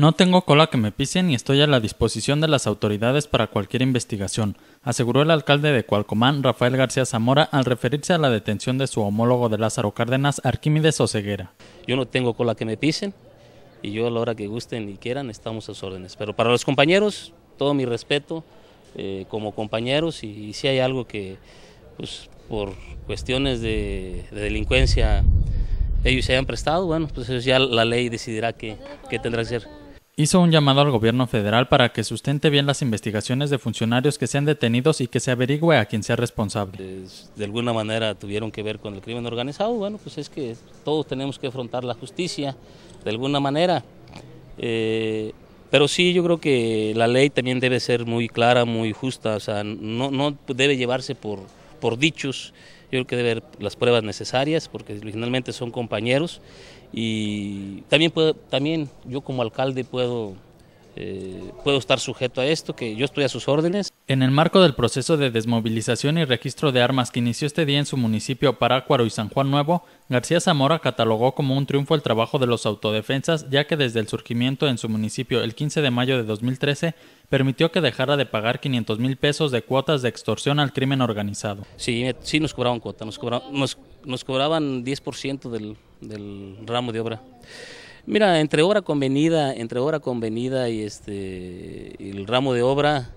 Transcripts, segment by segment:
No tengo cola que me pisen y estoy a la disposición de las autoridades para cualquier investigación, aseguró el alcalde de Cualcomán, Rafael García Zamora, al referirse a la detención de su homólogo de Lázaro Cárdenas, Arquímedes Oceguera. Yo no tengo cola que me pisen y yo a la hora que gusten y quieran estamos a sus órdenes. Pero para los compañeros, todo mi respeto eh, como compañeros y, si hay algo que, pues, por cuestiones de, delincuencia ellos se hayan prestado, bueno, pues ya la ley decidirá qué, qué tendrá que ser hizo un llamado al gobierno federal para que sustente bien las investigaciones de funcionarios que sean detenidos y que se averigüe a quien sea responsable. De alguna manera tuvieron que ver con el crimen organizado, bueno, pues es que todos tenemos que afrontar la justicia de alguna manera. Eh, pero sí, yo creo que la ley también debe ser muy clara, muy justa, o sea, no, no debe llevarse por, por dichos, yo creo que debe haber las pruebas necesarias, porque originalmente son compañeros. Y también, puedo, también yo como alcalde puedo, eh, puedo estar sujeto a esto, que yo estoy a sus órdenes. En el marco del proceso de desmovilización y registro de armas que inició este día en su municipio Parácuaro y San Juan Nuevo, García Zamora catalogó como un triunfo el trabajo de los autodefensas, ya que desde el surgimiento en su municipio el 15 de mayo de 2013 permitió que dejara de pagar 500 mil pesos de cuotas de extorsión al crimen organizado. Sí, sí nos cobraban cuota, nos, cobraban, nos, nos cobraban 10% del, del ramo de obra. Mira, entre obra convenida, entre obra convenida y este el ramo de obra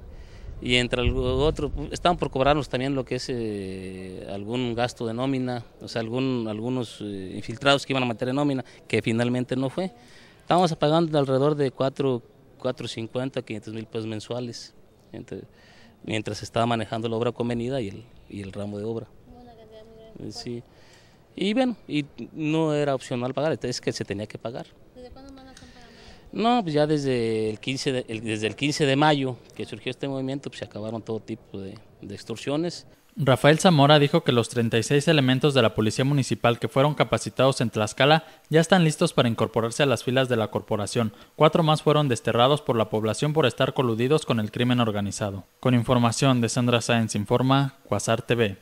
y entre el otro estaban por cobrarnos también lo que es eh, algún gasto de nómina, o sea, algún algunos eh, infiltrados que iban a meter en nómina, que finalmente no fue. Estábamos pagando alrededor de 4 450, 500 mil pesos mensuales, mientras se estaba manejando la obra convenida y el, y el ramo de obra. Sí. Y bueno, y no era opcional pagar, es que se tenía que pagar. ¿Desde cuándo más están pagando? No, pues ya desde el 15 de, desde el 15 de mayo que surgió este movimiento, pues se acabaron todo tipo de, de extorsiones. Rafael Zamora dijo que los 36 elementos de la Policía Municipal que fueron capacitados en Tlaxcala ya están listos para incorporarse a las filas de la corporación. Cuatro más fueron desterrados por la población por estar coludidos con el crimen organizado. Con información de Sandra Sáenz Informa, Cuasar TV.